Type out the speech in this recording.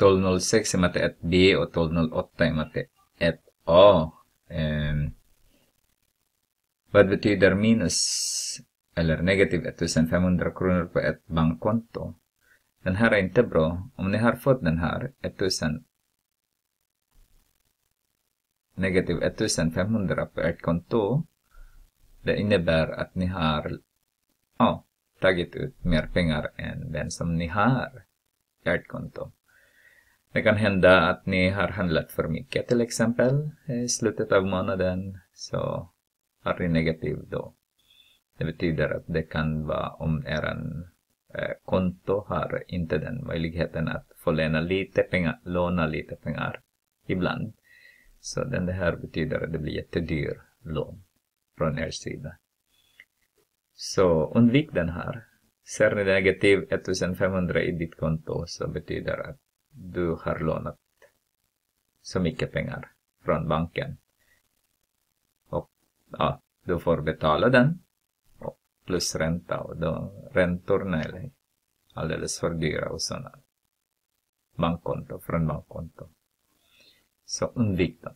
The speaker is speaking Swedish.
1206 i matte 1b och 1208 i matte 1a. Eh, vad betyder minus eller negativ 1500 kronor på ett bankkonto? Den här är inte bra. Om ni har fått den här 1000 negativ 1500 på ert konto. Det innebär att ni har ja, tagit ut mer pengar än den som ni har ert konto. Det kan hända att ni har handlat för mycket till exempel eh, i slutet av månaden så har ni negativ då. Det betyder att det kan vara om er eh, konto har inte den möjligheten att få låna lite pengar, låna lite pengar ibland. Så den det här betyder att det blir jättedyr lån från er sida. Så undvik den här. Ser ni negativ 1500 i ditt konto så betyder det att du har lånat så mycket pengar från banken. Och ja, du får betala den och plus ränta och då räntorna är alldeles för dyra och sådana bankkonto från bankkonto. Så undvik dem.